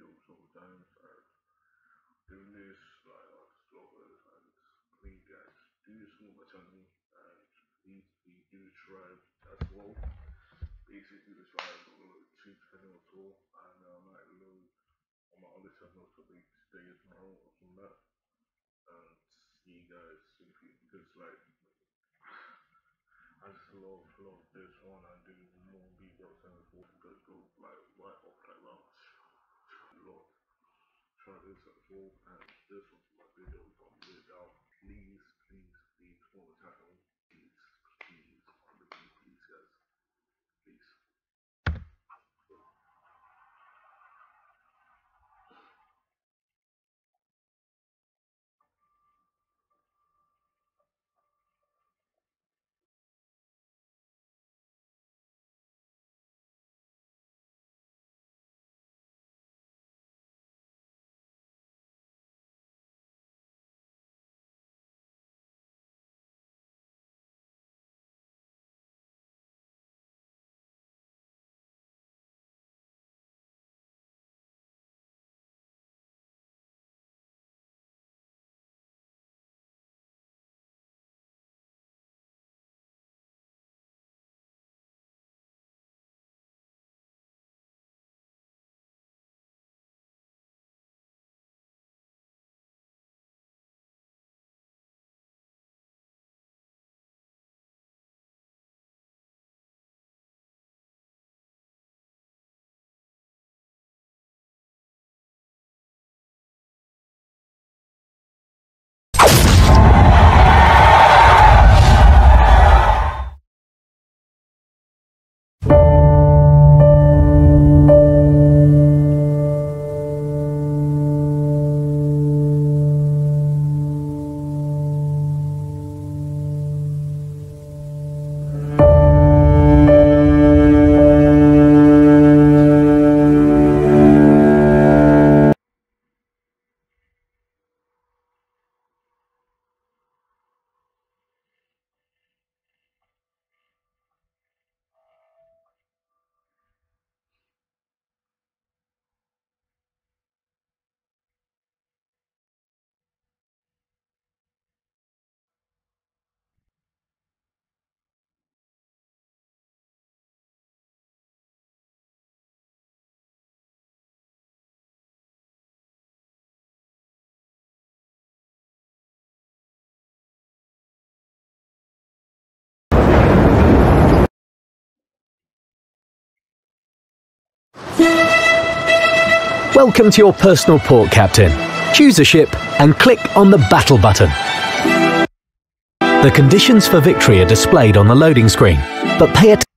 all the time. Doing this like slowers and please guys do support my channel and please do subscribe as well. Basically subscribe to the channel as well and I might on my other channel so maybe today or tomorrow or like that. And see you guys because like I just love love this one and do more videos and all go like right off like wow love try this Welcome to your personal port captain. Choose a ship and click on the battle button. The conditions for victory are displayed on the loading screen, but pay attention.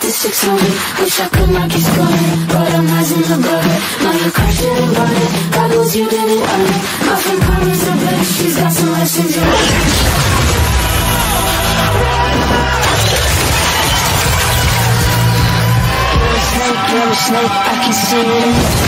Wish I could not get scarred, but I'm rising above it. Now you're crashing and burning. God knows you didn't earn it. My friend Karma's a bitch. She's got some lessons in You're a snake, you're a snake, I can see it